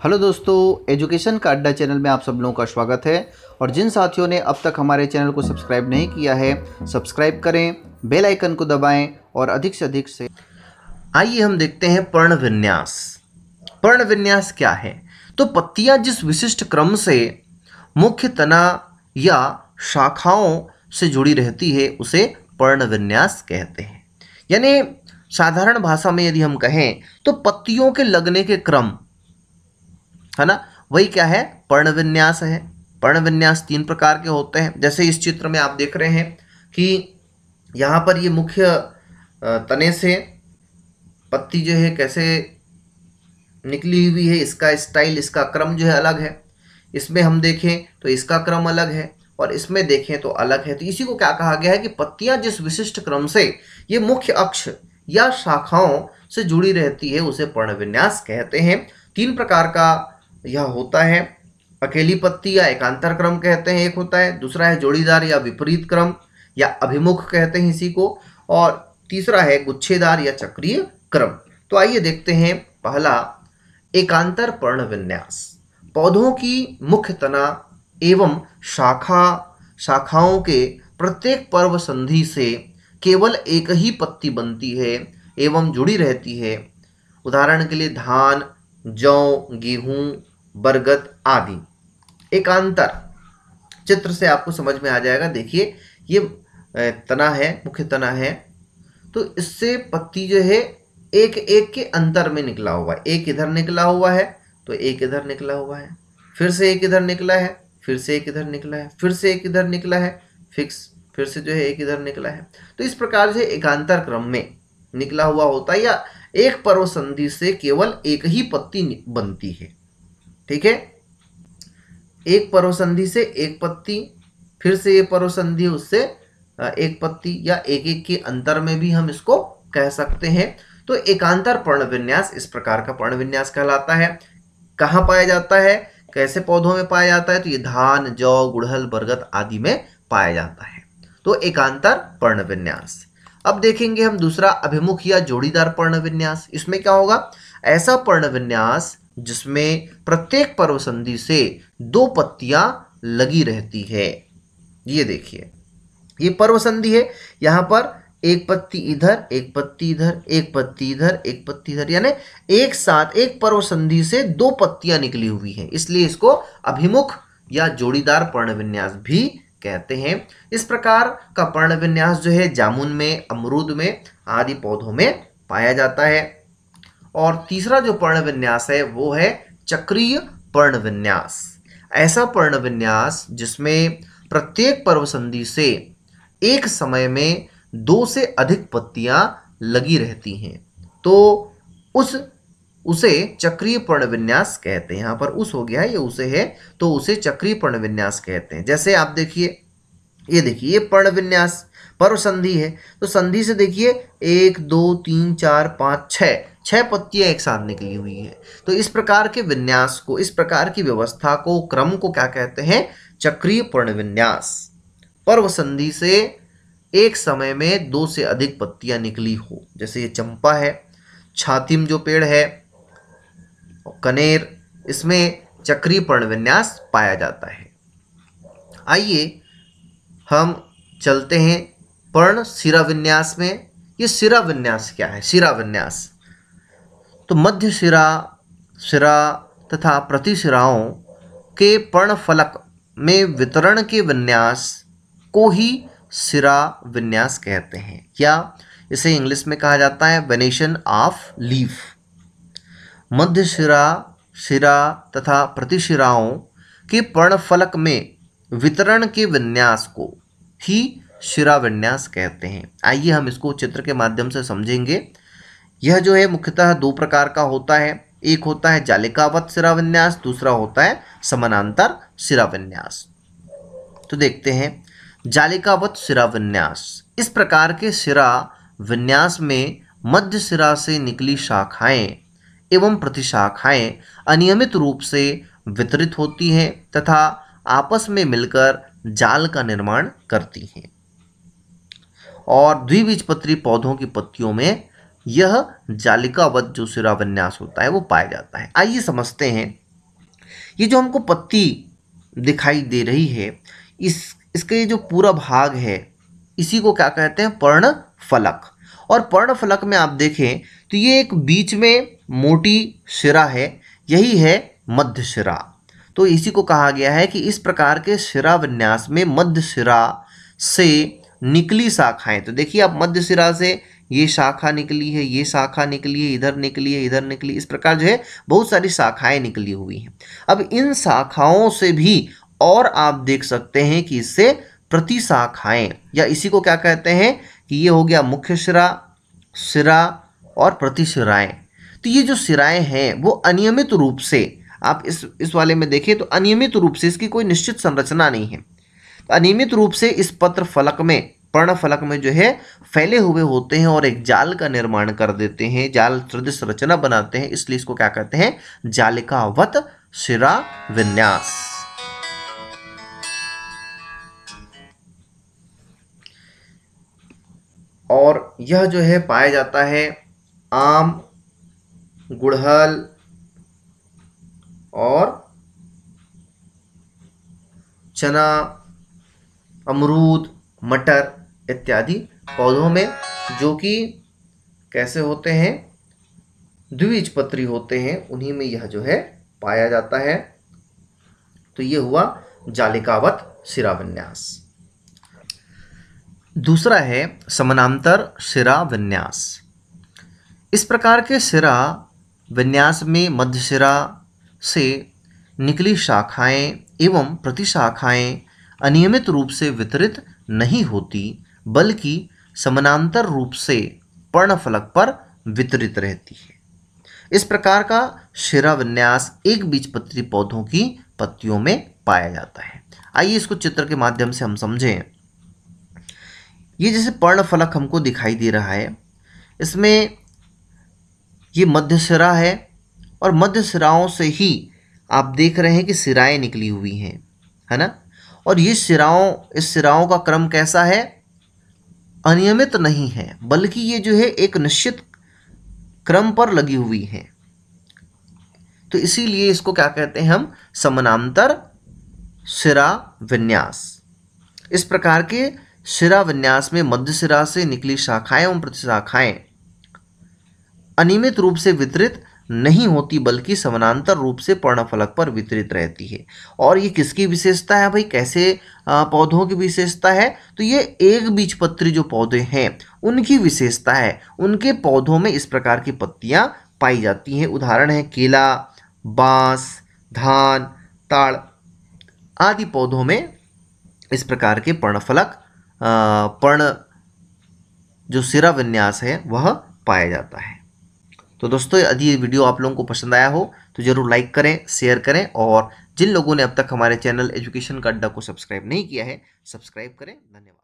Hello दोस्तों, education का अड्डा चैनल में आप सब लोगों का स्वागत है। और जिन साथियों ने अब तक हमारे चैनल को सब्सक्राइब नहीं किया है, सब्सक्राइब करें, बेल आइकन को दबाएँ और अधिक से अधिक से आइए हम देखते हैं पर्ण विन्यास। पर्ण विन्यास क्या है? तो पत्तियाँ जिस विशिष्ट क्रम से मुख्य तना या शाखाओं से जुड़ी रहती है, उसे पर्ण विन्यास कहते हैं। यानी साधारण भाषा में यदि हम कहें तो पत्तियों के लगने के क्रम है ना? वही क्या है? पर्ण विन्यास है। पर्ण विन्यास तीन प्रकार के होते हैं। जैसे इस चित्र में आप देख रहे हैं कि यहाँ पर ये मुख्य तने से पत्ती जो है कैसे निकली हुई है, इसका स्टाइल इसका क्रम जो है अलग है। इसमें हम देखें तो इसका क्रम अलग है और इसमें देखें तो अलग है। तो इसी को क्या कहा गया है कि पत्तियाँ जिस विशिष्ट क्रम से ये मुख्य अक्ष या शाखाओं से जुड़ी रहती है, उसे पर्ण विन्यास कहते हैं। तीन प्रकार का यह होता है, अकेली पत्ती या एकांतर क्रम कहते हैं, एक होता है, दूसरा है जोड़ीदार या विपरीत क्रम या अभिमुख कहते हैं इसी को, और तीसरा है गुच्छेदार या चक्रीय क्रम। तो आइए देखते हैं पहला, एकांतर पर्ण विन्यास। पौधों की मुख्य तना एवं शाखा, शाखाओं के प्रत्येक पर्व संधि से केवल एक ही पत्ती बनती है एवं जुड़ी रहती है। उदाहरण के लिए धान, जौ, गेहूँ बरगद आदि। एकांतर चित्र से आपको समझ में आ जाएगा। देखिए, ये तना है, मुख्य तना है। तो इससे पत्ती जो है एक एक के अंतर में निकला हुआ है। एक इधर निकला हुआ है तो एक इधर निकला हुआ है। फिर से एक इधर निकला है, फिर से एक इधर निकला है, फिर से एक इधर निकला है, फिक्स, फिर से जो है, एक इधर निकला है। तो इस प्रकार से एकांतर क्रम में निकला हुआ होता है या एक पर्व संधि से केवल एक ही पत्ती बनती है। ठीक है? एक परोसंधि से एक पत्ती, फिर से ये पर्व संधि उससे एक पत्ती या एक एक के अंतर में भी हम इसको कह सकते हैं। तो एकांतर पर्ण विन्यास इस प्रकार का पर्ण विन्यास कहलाता है। कहाँ पाया जाता है? कैसे पौधों में पाया जाता है? तो ये धान, जौ, गुड़हल, बरगद आदि में पाया जाता है। तो एकांतर पर्ण विन्यास। अब देखेंगे हम दूसरा अभिमुख या जोड़ीदार पर्ण विन्यास। इसमें क्या होगा? ऐसा पर्ण विन्यास जिसमें प्रत्येक पर्व संधि से दो पत्तियाँ लगी रहती है। ये देखिए, ये पर्व संधि है। यहाँ पर एक पत्ती इधर, एक पत्ती इधर, एक पत्ती इधर, एक पत्ती इधर, यानी एक साथ, एक पर्व संधि से दो पत्तियाँ निकली हुई हैं। इसलिए इसको अभिमुख या जोड़ीदार पर्ण विन्यास भी कहते हैं। इस प्रकार का पर्ण विन्यास जो है जामुन में, अमरूद में आदि पौधों में पाया जाता है। और तीसरा जो पर्ण विन्यास है, वो है चक्रीय पर्ण विन्यास ऐसा पर्ण विन्यास जिसमें प्रत्येक पर्व संधि से एक समय में दो से अधिक पत्तियाँ लगी रहती हैं। तो उस, उसे चक्रीय पर्ण विन्यास कहते हैं। यहाँ पर उस हो गया, ये उसे है तो उसे चक्रीय पर्ण विन्यास कहते हैं। जैसे आप देखिए, ये देखिए, ये पर्ण विन्यास पर्व संधि है। तो संधि से देखिए, एक, दो, तीन, चार, पाँच छः छह पत्तियाँ एक साथ निकली हुई हैं। तो इस प्रकार के विन्यास को, इस प्रकार की व्यवस्था को, क्रम को क्या कहते हैं? चक्रीय पर्ण विन्यास। पर्व संधि से एक समय में दो से अधिक पत्तियाँ निकली हो। जैसे ये चंपा है, छातिम जो पेड़ है कनेर, इसमें चक्रीय पर्ण विन्यास पाया जाता है। आइए हम चलते हैं पर्ण शिरा विन्यास में। ये शिरा विन्यास क्या है? शिरा विन्यास। तो मध्य शिरा शिरा तथा प्रतिशिराओं के पर्ण फलक में वितरण के विन्यास को ही सिरा विन्यास कहते हैं। या इसे इंग्लिश में कहा जाता है वेनेशन ऑफ़ लीफ। मध्य शिरा शिरा तथा प्रतिशिराओं के पर्णफलक में वितरण के विन्यास को ही शिरा विन्यास कहते हैं। आइए हम इसको चित्र के माध्यम से समझेंगे। यह जो है मुख्यतः दो प्रकार का होता है। एक होता है जालिकावत शिरा विन्यास दूसरा होता है समानांतर शिरा विन्यास तो देखते हैं, जालिकावत शिरा विन्यास इस प्रकार के शिरा विन्यास में मध्य शिरा से निकली शाखाएँ एवं प्रतिशाखाएँ अनियमित रूप से वितरित होती हैं तथा आपस में मिलकर जाल का निर्माण करती हैं। और द्विबीजपत्री पौधों की पत्तियों में यह जालिकावत जो सिरा विन्यास होता है, वो पाया जाता है। आइए समझते हैं। ये जो हमको पत्ती दिखाई दे रही है, इस, इसका जो पूरा भाग है, इसी को क्या कहते हैं? पर्ण फलक और पर्ण फलक में आप देखें तो ये एक बीच में मोटी शिरा है, यही है मध्य शिरा। तो इसी को कहा गया है कि इस प्रकार के शिरा विन्यास में मध्य शिरा से निकली शाखाएँ। तो देखिए आप मध्य शिरा से ये शाखा निकली है, ये शाखा निकली है, इधर निकली है, इधर निकली इस प्रकार जो है, बहुत सारी शाखाएँ निकली हुई हैं। अब इन शाखाओं से भी और आप देख सकते हैं कि इससे प्रति शाखाएँ, या इसी को क्या कहते हैं कि ये हो गया मुख्य शिरा सिरा और प्रतिशिराएँ तो ये जो सिराएँ हैं, वो अनियमित रूप से, आप इस इस वाले में देखें तो अनियमित रूप से इसकी कोई निश्चित संरचना नहीं है। अनियमित रूप से इस पत्र फलक में पर्ण फलक में जो है फैले हुए होते हैं और एक जाल का निर्माण कर देते हैं, जाल सदृश रचना बनाते हैं, इसलिए इसको क्या कहते हैं? जालिकावत शिरा विन्यास। और यह जो है पाया जाता है आम, गुड़हल और चना, अमरूद, मटर। इत्यादि पौधों में जो कि कैसे होते हैं, द्विबीजपत्री होते हैं, उन्हीं में यह जो है पाया जाता है। तो ये हुआ जालिकावत शिराविन्यास। दूसरा है समानांतर शिरा विन्यास इस प्रकार के शिरा विन्यास में मध्य शिरा से निकली शाखाएँ एवं प्रतिशाखाएँ अनियमित रूप से वितरित नहीं होती बल्कि समानांतर रूप से पर्णफलक पर वितरित रहती है। इस प्रकार का शिरा विन्यास एक बीजपत्री पौधों की पत्तियों में पाया जाता है। आइए इसको चित्र के माध्यम से हम समझें। ये जैसे पर्ण फलक हमको दिखाई दे रहा है, इसमें ये मध्य सिरा है और मध्य सिराओं से ही आप देख रहे हैं कि सिराएँ निकली हुई हैं, है ना? और ये सिराओं इस सिराओं का क्रम कैसा है? अनियमित नहीं है, बल्कि ये जो है एक निश्चित क्रम पर लगी हुई है। तो इसीलिए इसको क्या कहते हैं हम? समानांतर सिरा विन्यास। इस प्रकार के शिरा विन्यास में मध्य शिरा से निकली शाखाएँ एवं प्रतिशाखाएँ अनियमित रूप से वितरित नहीं होती, बल्कि समानांतर रूप से पर्णफलक पर वितरित रहती है। और ये किसकी विशेषता है भाई? कैसे पौधों की विशेषता है? तो ये एक बीजपत्री जो पौधे हैं, उनकी विशेषता है। उनके पौधों में इस प्रकार की पत्तियाँ पाई जाती हैं। उदाहरण है, केला, बाँस, धान, ताड़ आदि पौधों में इस प्रकार के पर्णफलक पर्ण, जो सिरा विन्यास है, वह पाया जाता है। तो दोस्तों, यदि ये वीडियो आप लोगों को पसंद आया हो तो ज़रूर लाइक करें शेयर करें और जिन लोगों ने अब तक हमारे चैनल एजुकेशन का अड्डा को सब्सक्राइब नहीं किया है सब्सक्राइब करें। धन्यवाद।